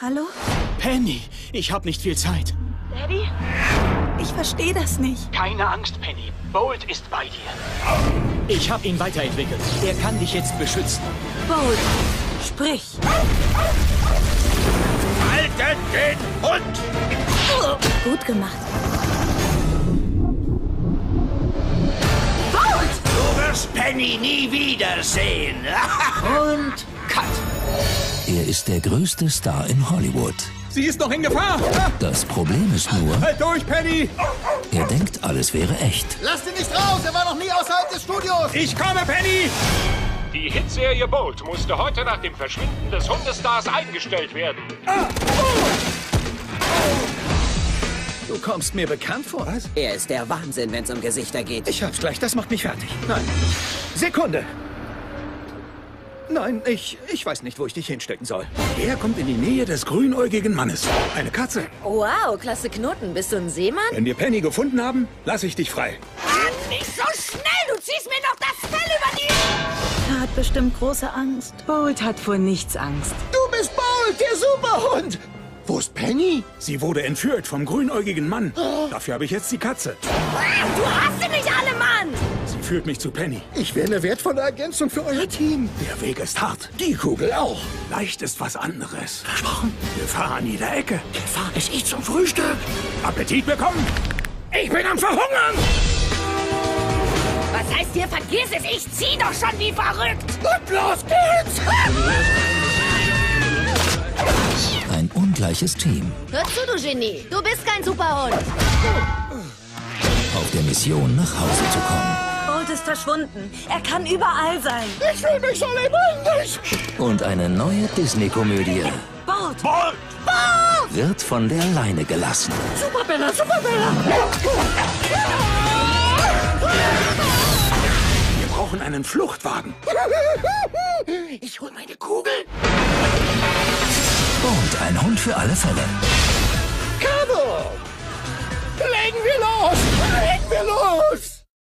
Hallo? Penny, ich habe nicht viel Zeit. Daddy? Ich verstehe das nicht. Keine Angst, Penny. Bolt ist bei dir. Ich habe ihn weiterentwickelt. Er kann dich jetzt beschützen. Bolt, sprich. Haltet den Hund! Gut gemacht. Du wirst Penny nie wiedersehen. Und Cut. Er ist der größte Star in Hollywood. Sie ist noch in Gefahr! Das Problem ist nur, Halt durch, Penny! er denkt, alles wäre echt. Lasst ihn nicht raus! Er war noch nie außerhalb des Studios! Ich komme, Penny! Die Hitserie Bolt musste heute nach dem Verschwinden des Hundestars eingestellt werden. Du kommst mir bekannt vor. Was? Er ist der Wahnsinn, wenn es um Gesichter geht. Ich hab's gleich, das macht mich fertig. Nein. Sekunde. Nein, ich, ich weiß nicht, wo ich dich hinstecken soll. Er kommt in die Nähe des grünäugigen Mannes. Eine Katze. Wow, klasse Knoten. Bist du ein Seemann? Wenn wir Penny gefunden haben, lasse ich dich frei. Nicht so schnell! Du ziehst mir doch das Fell über die... Er hat bestimmt große Angst. Bolt hat vor nichts Angst. Du bist Bolt, der Superhund! Wo ist Penny? Sie wurde entführt vom grünäugigen Mann. Dafür habe ich jetzt die Katze. Du hast sie nicht alle, Mann! Führt mich zu Penny. Ich wäre eine wertvolle Ergänzung für euer Team. Der Weg ist hart. Die Kugel auch. Leicht ist was anderes. Versprochen. Gefahr an jeder Ecke. Gefahr ist ich zum Frühstück. Appetit bekommen. Ich bin am Verhungern. Was heißt hier, vergiss es? Ich zieh doch schon wie verrückt! Und los geht's! Ein ungleiches Team Hör zu, du Genie. Du bist kein Superhund. auf der Mission, nach Hause zu kommen. Bolt ist verschwunden. Er kann überall sein. Ich fühle mich so lebendig! Und eine neue Disney-Komödie Bolt! wird von der Leine gelassen. Superbella, Superbella! Wir brauchen einen Fluchtwagen. Ich hol meine Kugel. Und ein Hund für alle Fälle. Cabo! Legen wir los! Legen wir los!